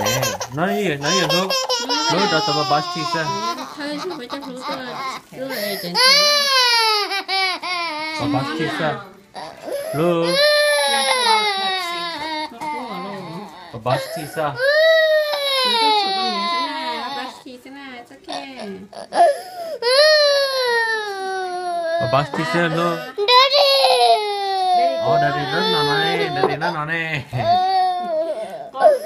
Nai, nai, nai, lo, lo udah sama pasti sih. Sama pasti sih. Lo. Sama pasti sih. Sama pasti sih. Sama lo. Dari. Oh dari mana nai? Dari mana nai?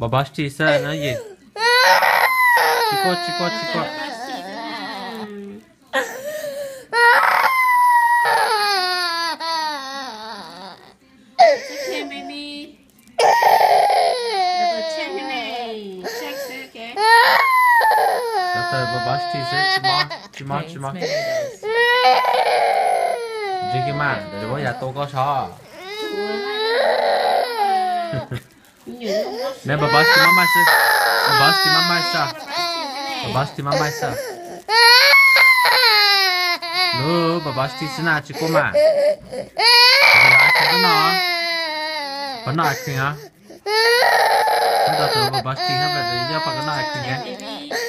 बाबाश Chisa है ना ये चिको चिको चिको Babash teaser, cuma, cuma, cuma. Jadi gimana? Dari bawah jatuh kau sah. Lembra, basta e mamãe sa. Basta e mamãe sa. Basta e mamãe sa. Nu, babasti se nace cum a. Nu, pa nace, ha. Nu, babasti, ha, vede, ia pa nace, ha.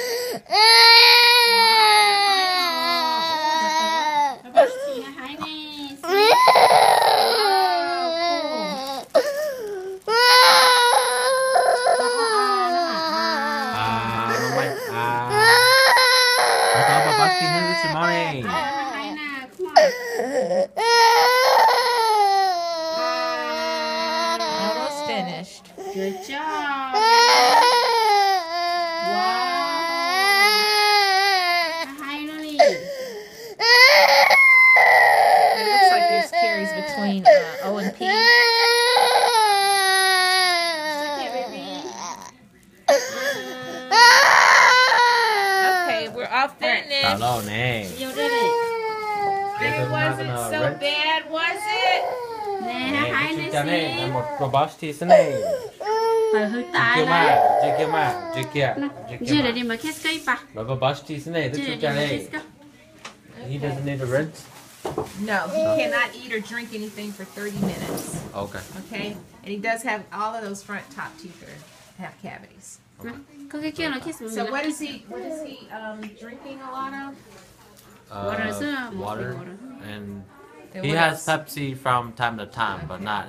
Ha si Mori. Almost finished. Good job. Hi, Lily. It looks like there's caries between uh, O and P. Okay, we're all finished. Talo nè. You did it. It wasn't so bad, was it? Nè, hai Chị nữa cho này là xí. một babasti sina. Phải hơi tái Kia mà, lại. chị kia mà, chị kia. chị kia Chưa để đi mà kiss cây pa. But babasti sina, Chưa this để is đi mà Johnny. kiss cây. He doesn't need a rinse. No, he cannot eat or drink anything for 30 minutes. Okay. Okay? And he does have all of those front top teeth are, have cavities. Nè, Có cái kia là So what is he what is he um, drinking a lot of? Uh, Water is a- water, water. and And he what has else? Pepsi from time to time, but not